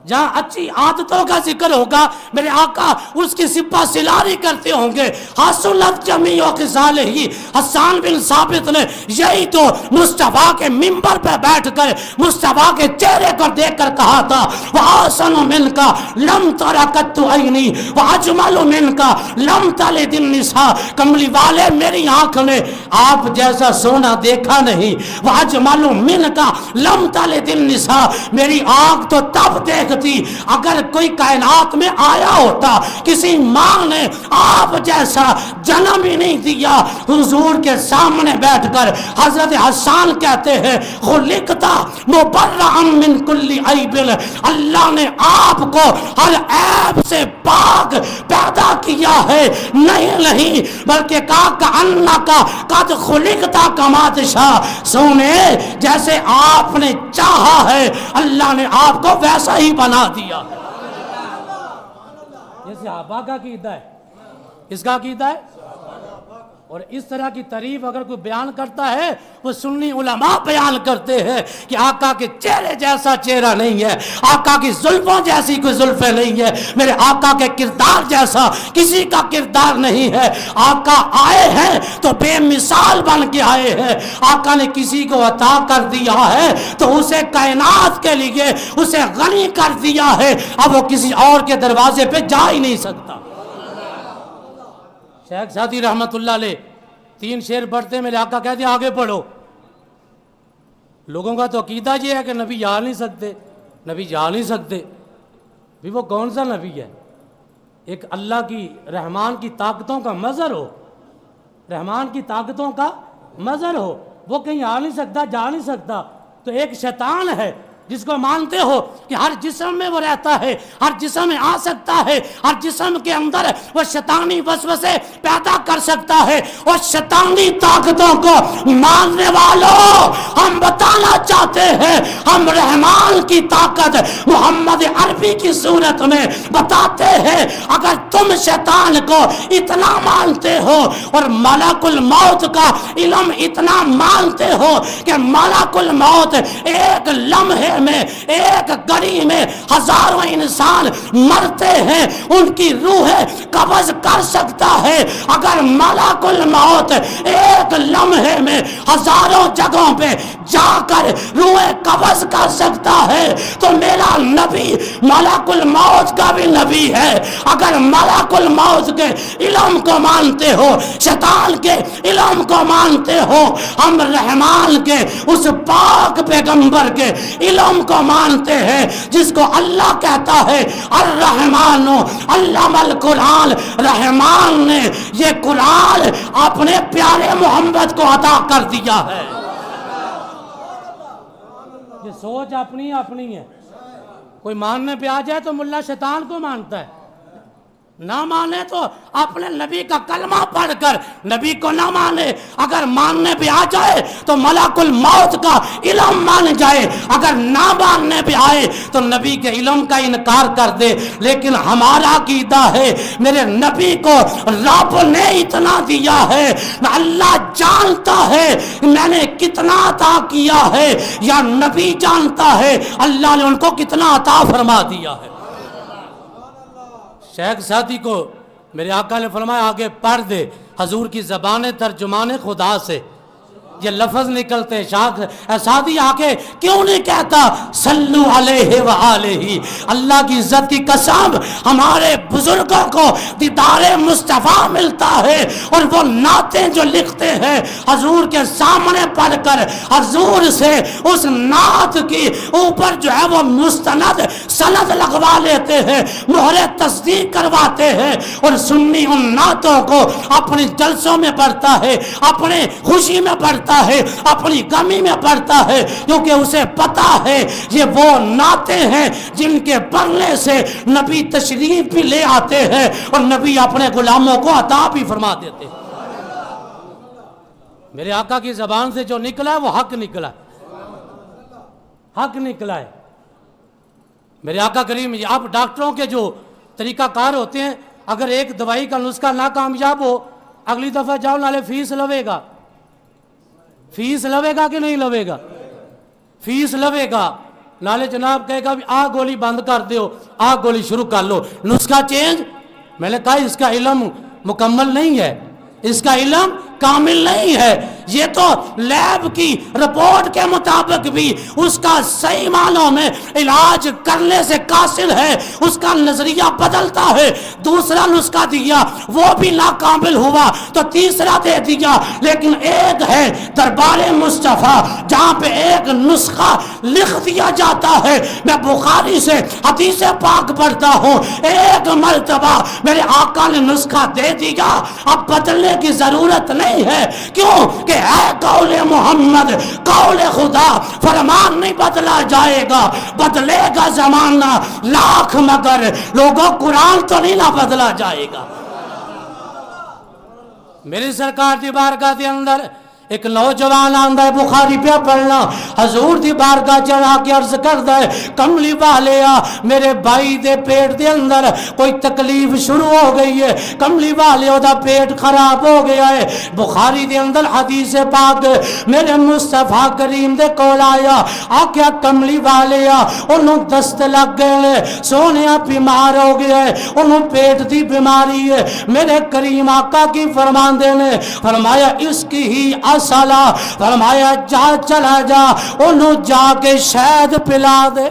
जहाँ अच्छी आदतों का ज़िक्र होगा, मेरे आका उसकी सिपा सिलारी करते होंगे। हसान बिन साबित ने यही तो मुस्तफ़ा के मिंबर पर बैठकर मुस्तफ़ा के चेहरे को देखकर कहा था वहासन मिन का लम तरा कत्तु आईनी वह अजमल मिन का लम तले दिन निशा कमली वाले मेरी आँख ने आप जैसा सोना देखा नहीं, वह अजमल मिन का लम तले दिन निशा मेरी आँख तो तब देखती अगर कोई कायनात में आया होता, किसी माँ ने आप जैसा जन्म ही नहीं दिया, हुजूर के सामने बैठकर हज़रत हसान कहते हैं, खुलिकता मुबर्रअम मिन कुल्ली ऐबिल, अल्लाह ने आपको हर ऐब से पाक पैदा किया है, नहीं नहीं, बल्कि का अन्ना का, कद खुलिकता का मादशाह सोने, जैसे आपने चाहा है, अल्लाह ने आपको वैसा ही बना दिया। है ये सहाबा का कीदा है। किसका कीदा है? और इस तरह की तारीफ़ अगर कोई बयान करता है, वो सुन्नी उलमा बयान करते हैं कि आका के चेहरे जैसा चेहरा नहीं है, आका की जुल्फों जैसी कोई जुल्फे नहीं है, मेरे आका के किरदार जैसा किसी का किरदार नहीं है। आका आए हैं तो बेमिसाल बन के आए हैं। आका ने किसी को अता कर दिया है तो उसे कायनात के लिए, उसे गनी कर दिया है। अब वो किसी और के दरवाजे पर जा ही नहीं सकता। शेख सादी रहमत ले तीन शेर पढ़ते मेरे आका कहते आगे पढ़ो। लोगों का तो अकीदा ये है कि नबी जा नहीं सकते, नबी जा नहीं सकते। भी वो कौन सा नबी है? एक अल्लाह की, रहमान की ताकतों का मज़र हो। रहमान की ताकतों का मज़र हो। वो कहीं आ नहीं सकता, जा नहीं सकता। तो एक शैतान है जिसको मानते हो कि हर जिसम में वो रहता है, हर जिसम में आ सकता है, हर जिसम के अंदर वो शैतानी वसवसे पैदा कर सकता है और शैतानी ताकतों को मानने वालों, हम बताना चाहते हैं, हम रहमान की ताकत मोहम्मद अरबी की सूरत में बताते हैं, अगर तुम शैतान को इतना मानते हो और मलाकुल मौत का इलम इतना मानते हो कि मलाकुल मौत एक लम्हे में, एक घड़ी में हज़ारों इंसान मरते हैं। उनकी रूह कब्ज कर सकता है। अगर मलाकुल मौत एक लम्हे में हज़ारों जगहों पे जाकर रूह कब्ज कर सकता है तो मेरा नबी, मलाकुल मौत का भी नबी है। अगर मलाकुल मौत के इलम को मानते हो, शैतान के इलम को मानते हो, हम रहमान के, उस पाक पैगंबर के इलम को मानते हैं, जिसको अल्लाह कहता है अर रहमान अल्लाह कुरान, रहमान ने ये कुरान अपने प्यारे मोहम्मद को अदा कर दिया है। ये सोच अपनी अपनी है। कोई मानने पे आ जाए तो मुल्ला शैतान को मानता है। ना माने तो अपने नबी का कलमा पढ़कर नबी को ना माने। अगर मानने पे आ जाए तो मलाकुल मौत का इलम मान जाए। अगर ना मानने पे आए तो नबी के इलम का इनकार कर दे। लेकिन हमारा कीदा है, मेरे नबी को रब ने इतना दिया है अल्लाह जानता है मैंने कितना अता किया है, या नबी जानता है, अल्लाह ने उनको कितना अता फरमा दिया है। शेख साथी को मेरे आका ने फरमाया, आगे पढ़ दे। हजूर की जबान, तर्जुमान खुदा से। ये लफज निकलते शाख शादी आके क्यों नहीं कहता? सल्लु अलैहि व अल्लाह की इज़्ज़त की कसम, हमारे बुज़ुर्गों को दीदार मुस्तफ़ा मिलता है और वो नाते जो लिखते हैं, हजूर के सामने पढ़कर, हजूर से उस नात की ऊपर जो है वो मुस्तनद, सनद लगवा लेते हैं, मोहरे तस्दीक करवाते हैं और सुन्नी उन नातों को अपने जलसों में पढ़ता है, अपने खुशी में पढ़ता पढ़ता है, अपनी गमी में पड़ता है, क्योंकि उसे पता है, ये वो नाते हैं जिनके पढ़ने से नबी तशरीफ़ भी ले आते हैं और नबी अपने गुलामों को अता भी फरमा देते हैं। मेरे आका की जबान से जो निकला है, वो हक निकला हक निकला है। मेरे आका करीम आप डॉक्टरों के जो तरीकाकार होते हैं, अगर एक दवाई का नुस्खा ना कामयाब हो, अगली दफ़ा जाओ, नाले फ़ीस लवेगा। फ़ीस लवेगा कि नहीं लवेगा? फ़ीस लवेगा। नाले जनाब कहेगा भी आ गोली बंद कर दो आ गोली शुरू कर लो। नुस्खा चेंज? मैंने कहा, इसका इलम मुकम्मल नहीं है। इसका इलम कामिल नहीं है। ये तो लैब की रिपोर्ट के मुताबिक भी उसका सही मानों में इलाज करने से कासिल है, उसका नज़रिया बदलता है। दूसरा नुस्खा दिया, वो भी नाकामिल हुआ तो तीसरा दे दिया। लेकिन एक है दरबार मुस्तफ़ा, जहाँ पे एक नुस्खा लिख दिया जाता है। मैं बुखारी से हदीस पाक पढ़ता हूँ, एक मरतबा मेरे आका ने नुस्खा दे दिया। अब बदलने की ज़रूरत नहीं। है। क्यों? कि है कौले मोहम्मद। कौल खुदा, फरमान नहीं बदला जाएगा। बदलेगा जमाना, लाख मगर। लोगों, कुरान तो नहीं ना बदला जाएगा। मेरी सरकार की बारगाह के अंदर एक नौजवान आंदा है, बुखारी पे पढ़ना। हजूर दी बारगाह चढ़ा के अर्ज़ करदा है कमली वाले आ, मेरे भाई दे पेट दे अंदर कोई तकलीफ़ शुरू हो गई है। कमली वाले, ओदा पेट खराब हो गया है। बुखारी दे अंदर हदीस पाक, मेरे मुस्तफ़ा करीम दे कोल आया। आख्या कमली वाले आ ओनू दस्त लग गए ने सोने बीमार हो गया है ओनू पेट दी बीमारी है। मेरे करीम आका की फरमांदे ने, फरमाया, इसकी ही असला फरमाया जा चला जा ओनू जाके शहद पिला दे।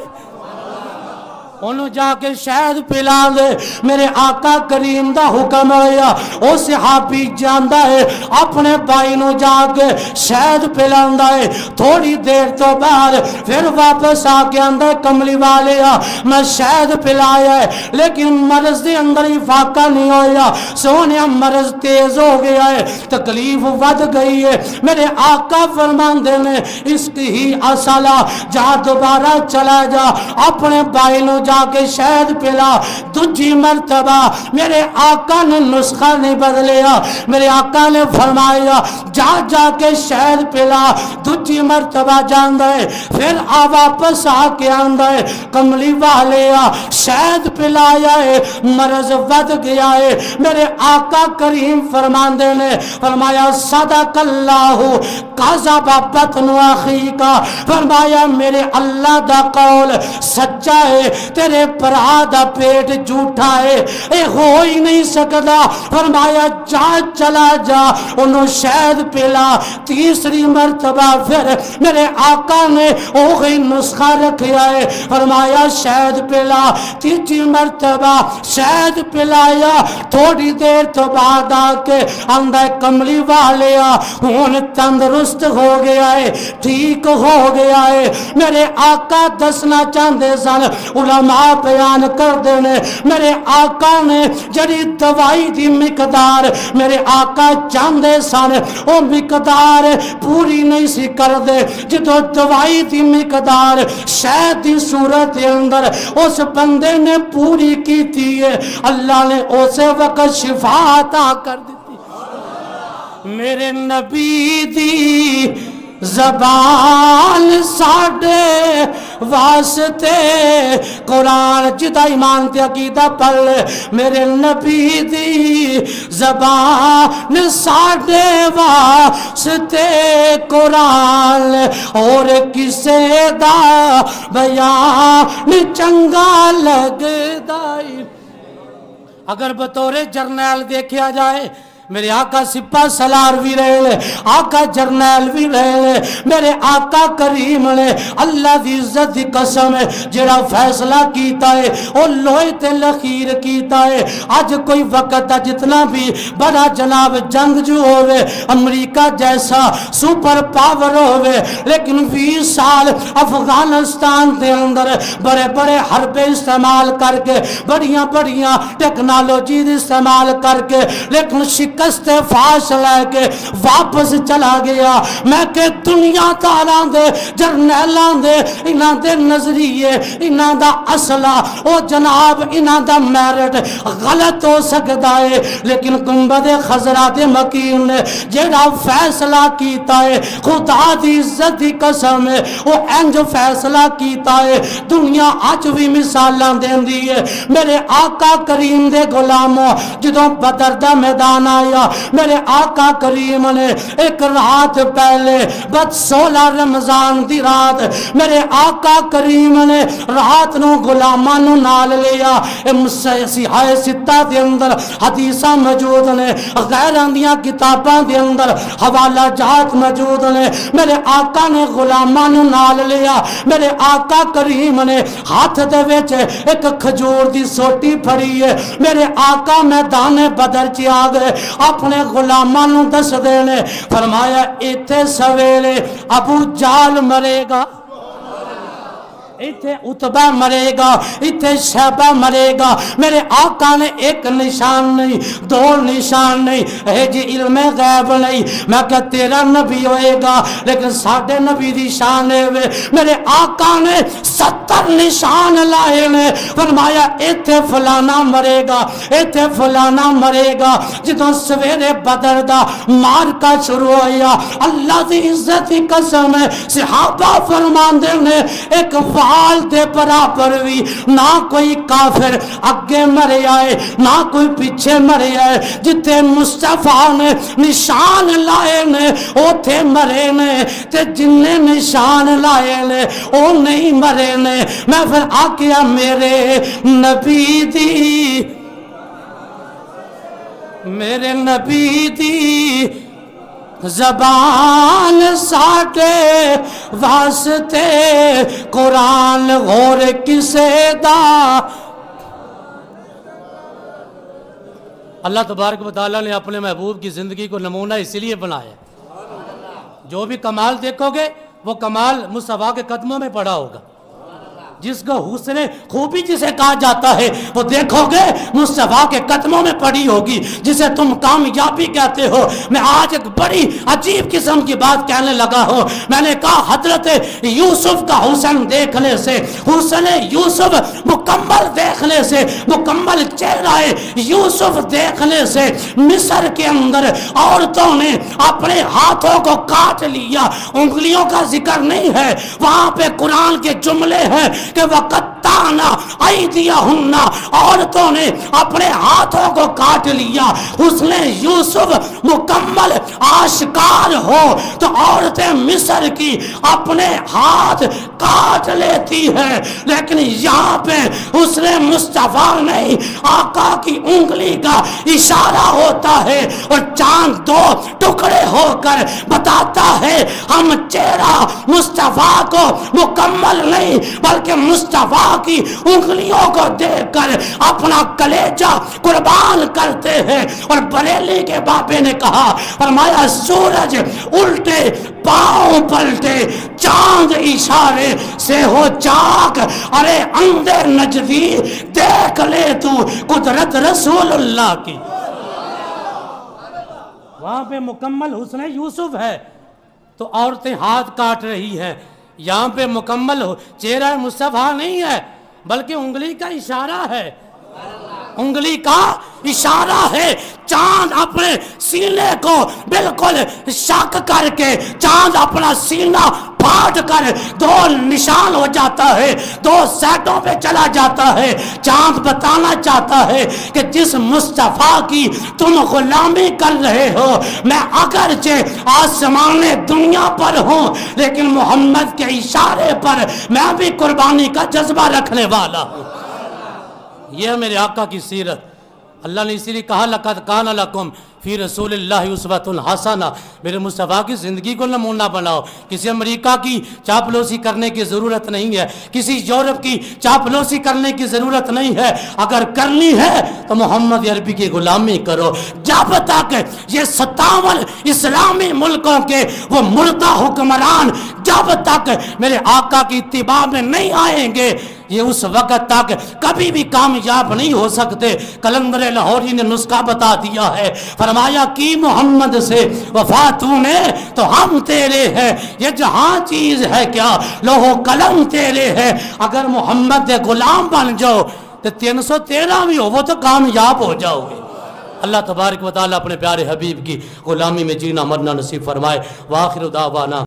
जाके शहद पिला दे मेरे आका करीम का हुक्म होया वह सिहाबी जाता है अपने भाई न जाके शहद पिला है थोड़ी देर तो बाद फिर वापस आके आंदा कमली वाले आ मैं शहद पिलाया है लेकिन मरज के अंदर ही फाका नहीं होया सोने मरज तेज हो गया है तकलीफ़ बद गई है मेरे आका फरमाते ने इसकी ही असला जा दोबारा चला जा अपने भाई न जाके शहद पिला। दूजी मरतबा, मेरे आका ने नुस्खा नहीं बदलिया। मेरे आका ने फरमाया, जा, जाके शहद पिला। दूजी मरतबा जाता है, फिर आ वापस आके आंदा है, कमली वाले शहद पिलाया है, मरज वध गया है। मेरे आका करीम फरमाते ने, फरमाया सदा कल्लाहू काजा बाबत आखी का। फरमाया, मेरे अल्लाह दा कौल सच्चा है तेरे भरा पेट झूठा है। ये हो ही नहीं सकता। फरमाया, जा, चला जा। उन्हों शहद पिला। तीसरी मरतबा फिर मेरे आका ने वही नुस्खा रखा है। फरमाया, शहद पिला। तीसरी मरतबा शहद पिलाया। थोड़ी देर तो बाद आके आंदा कमली वाले हूँ तंदुरुस्त हो गया है, ठीक हो गया है। मेरे आका दसना चाहते सन, उलमा बयान करते ने मेरे आका ने जड़ी दवाई की मिकदार। मेरे आका चाहते सन वो मिकदार पूरी नहीं सी करते जो दवाई की मिकदार शहद की सूरत अंदर, उस बंदे ने पूरी की थी है। अल्लाह ने उस वक्त शिफा अता कर दी मेरे नबी दी जबान साडे वास्ते। कुरान जिदा ईमान ते अकीदा पढ़ मेरे नबी दी जबान साडे वास्ते। कुरान और किसे दा बयान चंगा लगदा अगर बतौरे जरनैल देखा जाए मेरे आका सिपा सलार भी रहे आका जरनैल भी रहे मेरे आका करीम ने अल्लाह की इज़्ज़त की कसम है फैसला किया है वो लोहे ते लकीर किया है। अज कोई वक्त है जितना भी बड़ा जनाब जंग जो होवे, अमरीका जैसा सुपर पावर होवे, लेकिन बीस साल अफ़गानिस्तान के अंदर बड़े बड़े हरबे इस्तेमाल करके, बढ़िया बढ़िया टेक्नोलॉजी इस्तेमाल करके, लेकिन शिकस्त फाश लैके वापस चला गया। मैं के दुनिया तारा दे जरनैलों दे इन्हों दे नज़रिए, इन्हों दा असला, ओ जनाब, इन्हों दा मैरिट, गलत हो सकता है। लेकिन गुंबद खजरा दे मकीन ने जेड़ा फैसला किया है, खुदा दी इज़्ज़त की कसम है वो इंज फैसला किया है। दुनिया अज भी मिसाल देंदी है। मेरे आका करीम दे गुलामों जो बदर दा मैदान आया मेरे आका करीम ने एक रात पहले बस सोलह रमज़ान दी रात, मेरे आका करीम ने रात नु गुलामा नाल लिया सिहाए सित्ता दे अंदर, हदीसा मौजूद ने, गैरां दे अंदर, हवाला जात मौजूद ने, मेरे आका ने गुलामा नाल लिया मेरे आका करीम ने हाथ एक खजूर दी सोटी फड़ी है मेरे आका मैदान बदर च आ गए। अपने गुलामा दसते दस देने। फरमाया इतने सवेरे अबू जाल मरेगा। इतने उतबा मरेगा इतने शहबा मरेगा। मेरे आका ने एक निशान नहीं, दो निशान नहीं है जी इल्म गैब नहीं। मैं क्या तेरा नबी होएगा? लेकिन साढ़े नबी की शान है मेरे आका ने सत्तर निशान लाए ने। फरमाया इतने फलाना मरेगा इतने फलाना मरेगा। जो सवेरे बदर का मारका शुरू होया, अल्लाह की इज़्ज़त की कसम है। सिहाबा फरमाते ने, एक वाल दे बराबर भी ना कोई काफिर अगे मरे आए, ना कोई पीछे मरे आए। जिथे मुस्तफ़ा ने निशान लाए ने उथे मरे ने। ते जिन्ने निशान लाए ने, ओ नहीं मरे ने। मैं फिर आख्या मेरे नबी दी। मेरे नबी दी। जबान साडे वास्ते, कुरान होर किसे दा? अल्लाह तबारक वाली ने अपने महबूब की ज़िंदगी को नमूना इसलिए बनाया जो भी कमाल देखोगे, वो कमाल मुस्तफ़ा के कदमों में पड़ा होगा। जिसका हुसन खूबी जिसे कहा जाता है, वो देखोगे मुस्तफ़ा के कदमों में पड़ी होगी, जिसे तुम कामयाबी कहते हो। मैं आज एक बड़ी अजीब किस्म की बात कहने लगा हूँ। मैंने कहा, हज़रत यूसुफ का हुसन देखने से, हुसन यूसुफ मुकम्मल देखने से, मुकम्मल चेहरा यूसुफ देखने से, मिस्र के अंदर औरतों ने अपने हाथों को काट लिया। उंगलियों का ज़िक्र नहीं है, वहाँ पे कुरान के जुमले हैं कि औरतों ने अपने हाथों को काट लिया। उसने यूसुफ मुकम्मल आशकार हो तो औरतें मिस्र की अपने हाथ काट लेती है। लेकिन यहाँ पे उसने मुस्तफ़ा नहीं, आका की उंगली का इशारा होता है और चाँद दो टुकड़े होकर बताता है, हम चेहरा मुस्तफ़ा को मुकम्मल नहीं, बल्कि मुस्तफ़ा की उंगलियों को देखकर अपना कलेजा कुर्बान करते हैं। और बरेली के बाबे ने कहा, फरमाया, सूरज उल्टे पाँव पलटे, चाँद इशारे से हो चाक, अरे अंधे नजदी देख ले तू कुदरत रसूल अल्लाह की। वहाँ पे मुकम्मल हुसन यूसुफ है तो औरतें हाथ काट रही है। यहाँ पे मुकम्मल हो। चेहरा मुस्तफ़ा नहीं है, बल्कि उंगली का इशारा है। उंगली का इशारा है। चाँद अपने सीने को बिल्कुल शक करके, चाँद अपना सीना फाट कर दो निशान हो जाता है, दो सेटों पे चला जाता है। चाँद बताना चाहता है कि जिस मुस्तफ़ा की तुम गुलामी कर रहे हो, मैं अगरचे आसमान दुनिया पर हूँ, लेकिन मोहम्मद के इशारे पर मैं भी कुर्बानी का जज्बा रखने वाला हूँ। यह मेरे आका की सीरत। अल्लाह ने इसीलिए कहा लकत कान लकुम फिर रसूल हसना। मेरे मुस्तफ़ा की ज़िंदगी को नमूना बनाओ। किसी अमेरिका की चापलोसी करने की ज़रूरत नहीं है। किसी यूरोप की चापलोसी करने की ज़रूरत नहीं है। अगर करनी है तो मोहम्मद अरबी की ग़ुलामी करो। जब तक ये सत्तावन इस्लामी मुल्कों के वो मुर्दा हुक्मरान जब तक मेरे आका की इतबा में नहीं आएँगे। ये उस वक़्त तक कभी भी कामयाब नहीं हो सकते। कलंदर लाहौरी ने नुस्खा बता दिया है। फरमाया, की मोहम्मद से वफा तूने? तो हम तेरे हैं। ये जहाँ चीज़ है क्या? लोहो कलम तेरे है। अगर मोहम्मद गुलाम बन जाओ तो तीन सौ तेरह भी हो, वो तो कामयाब हो जाओगे। अल्लाह तबारक वाली अपने प्यारे हबीब की गुलामी में जीना मरना नसीब फरमाए। वाखिर दावाना।